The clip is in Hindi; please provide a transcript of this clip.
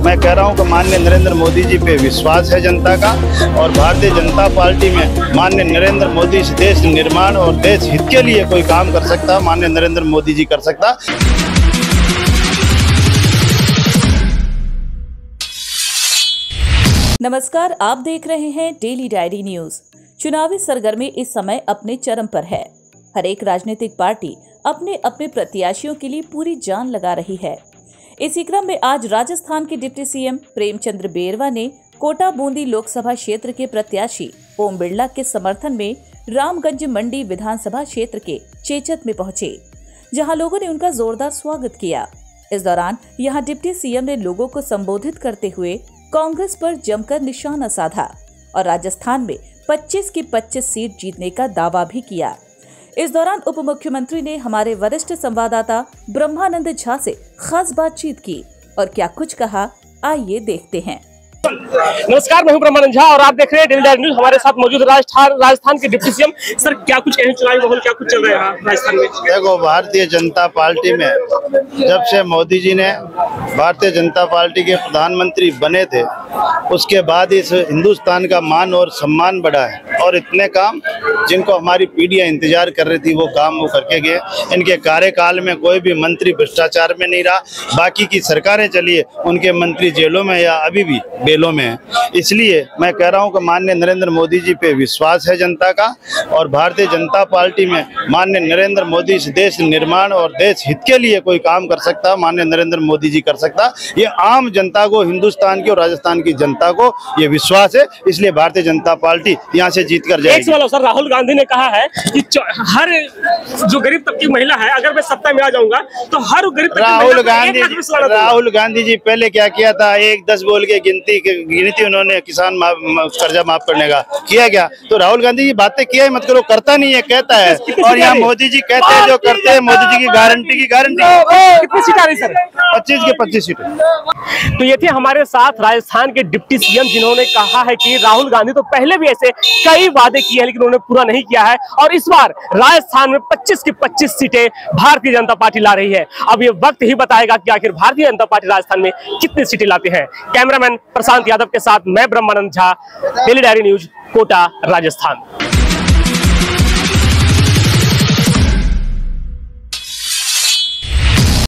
मैं कह रहा हूँ कि माननीय नरेंद्र मोदी जी पे विश्वास है जनता का और भारतीय जनता पार्टी में माननीय नरेंद्र मोदी से देश निर्माण और देश हित के लिए कोई काम कर सकता, माननीय नरेंद्र मोदी जी कर सकता। नमस्कार, आप देख रहे हैं डेली डायरी न्यूज़। चुनावी सरगर्मी इस समय अपने चरम पर है। हर एक राजनीतिक पार्टी अपने अपने प्रत्याशियों के लिए पूरी जान लगा रही है। इसी क्रम में आज राजस्थान के डिप्टी सीएम प्रेमचंद्र बेरवा ने कोटा बूंदी लोकसभा क्षेत्र के प्रत्याशी ओम बिरला के समर्थन में रामगंज मंडी विधानसभा क्षेत्र के चेचत में पहुँचे, जहाँ लोगों ने उनका जोरदार स्वागत किया। इस दौरान यहाँ डिप्टी सीएम ने लोगों को संबोधित करते हुए कांग्रेस पर जमकर निशाना साधा और राजस्थान में 25 की 25 सीट जीतने का दावा भी किया। इस दौरान उप मुख्यमंत्री ने हमारे वरिष्ठ संवाददाता ब्रह्मानंद झा से खास बातचीत की और क्या कुछ कहा आइए देखते हैं। नमस्कार मैं हूँ ब्रह्मानंद झा और आप देख रहे हैं डेली न्यूज़। हमारे साथ मौजूद राजस्थान राजस्थान के डिप्टी सीएम। सर क्या कुछ कहें? चुनावी माहौल क्या कुछ चल रहा है राजस्थान में? देखो भारतीय जनता पार्टी में जब से मोदी जी ने भारतीय जनता पार्टी के प्रधानमंत्री बने थे उसके बाद इस हिंदुस्तान का मान और सम्मान बढ़ा है। और इतने काम जिनको हमारी पीढ़ियाँ इंतज़ार कर रही थी, वो काम वो करके गए। इनके कार्यकाल में कोई भी मंत्री भ्रष्टाचार में नहीं रहा। बाकी की सरकारें चलिए उनके मंत्री जेलों में या अभी भी बेलों में है। इसलिए मैं कह रहा हूँ कि माननीय नरेंद्र मोदी जी पे विश्वास है जनता का और भारतीय जनता पार्टी में माननीय नरेंद्र मोदी इस देश निर्माण और देश हित के लिए कोई काम कर सकता, माननीय नरेंद्र मोदी जी कर सकता। ये आम जनता को, हिंदुस्तान की और राजस्थान की जनता को ये विश्वास है। इसलिए भारतीय जनता पार्टी यहाँ से जीत कर एक जाएगी सवाल सर राहुल गांधी ने कहा है कि हर जो गरीब तबके की महिला है अगर मैं सत्ता में आ जाऊँगा तो हर गरीब राहुल गांधी। राहुल गांधी जी पहले क्या किया था? एक दस बोल के गिनती गिनती उन्होंने किसान कर्जा माफ़ करने का। किया क्या? तो राहुल गांधी जी बातें किया ही मत करो करता नहीं है कहता है। और यहाँ मोदी जी कहते हैं जो करते हैं मोदी जी की गारंटी की गारंटी। कितनी सीट आ रही सर? पच्चीस के पच्चीस सीटें। तो ये थे हमारे साथ राजस्थान के डिप्टी सीएम जिन्होंने कहा है कि राहुल गांधी तो पहले भी ऐसे कई वादे किए हैं, लेकिन उन्होंने पूरा नहीं किया है। और इस बार राजस्थान में 25 की 25 सीटें भारतीय जनता पार्टी ला रही है। अब ये वक्त ही बताएगा कि आखिर भारतीय जनता पार्टी राजस्थान में कितनी सीटें लाते हैं। कैमरामैन प्रशांत यादव के साथ मैं Brahmanand Jha, Daily Diary News, Kota, Rajasthan.